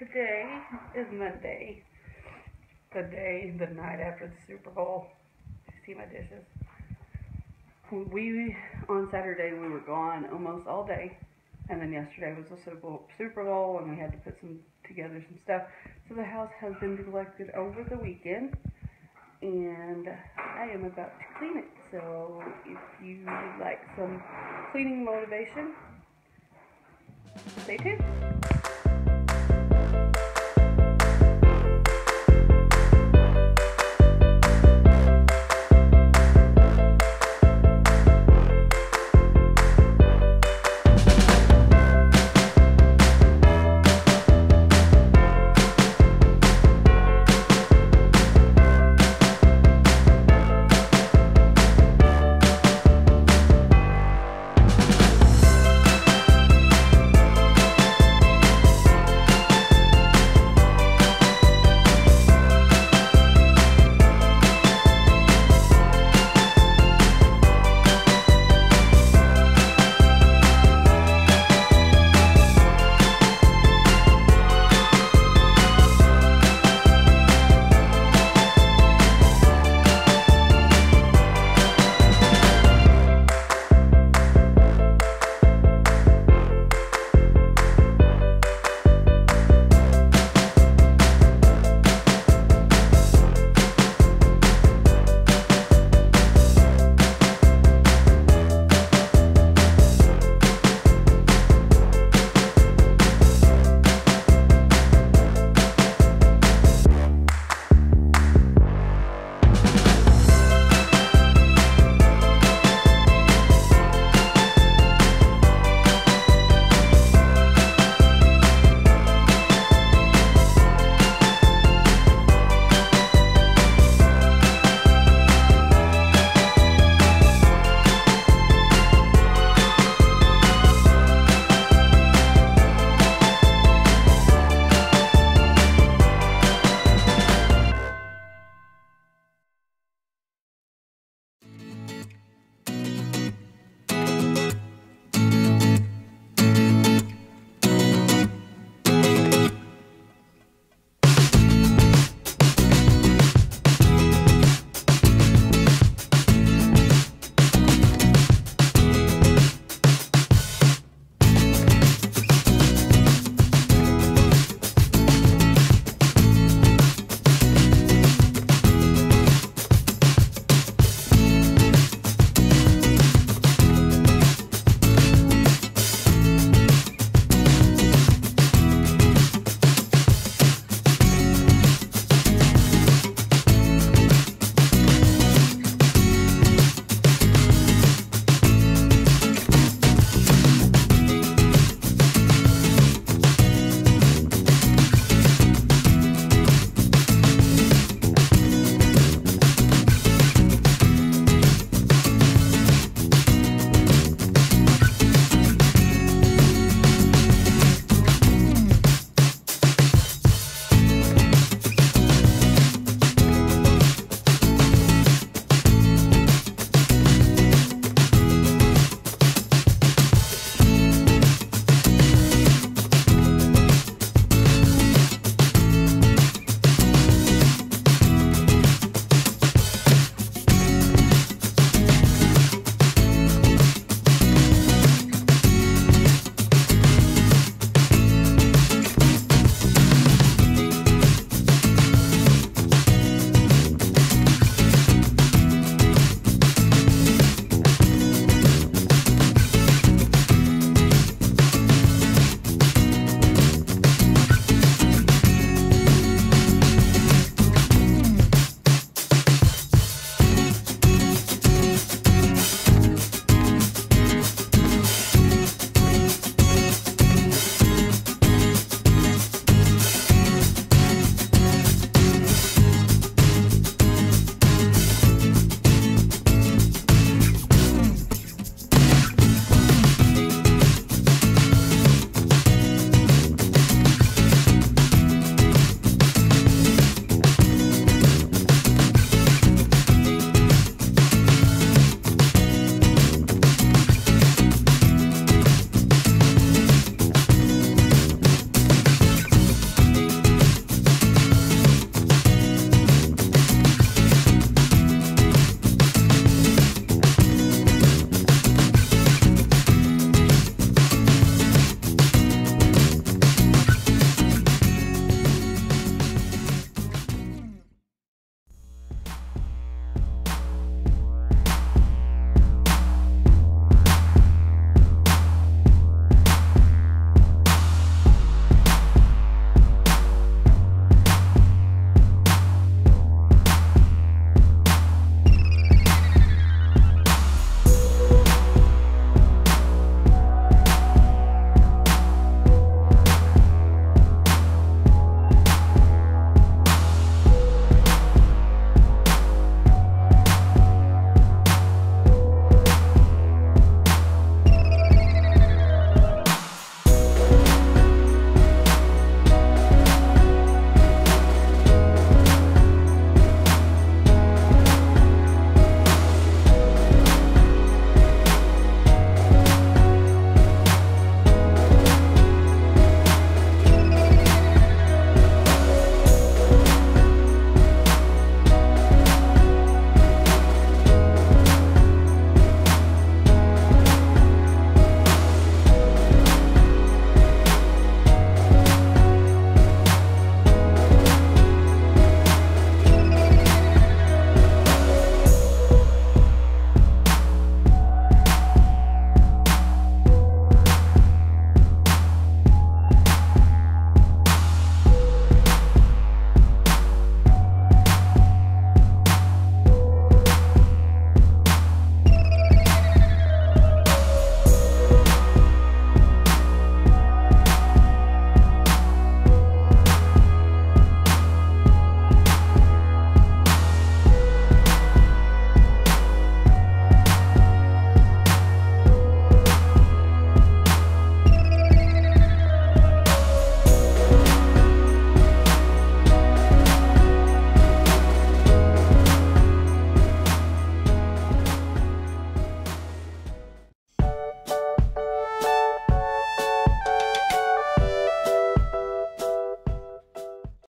today is Monday, the day, the night after the Super Bowl. See my dishes. We on Saturday we were gone almost all day, and then yesterday was the Super Bowl, Super Bowl, and we had to put some together some stuff. So the house has been neglected over the weekend, and I am about to clean it. So if you would like some cleaning motivation, stay tuned.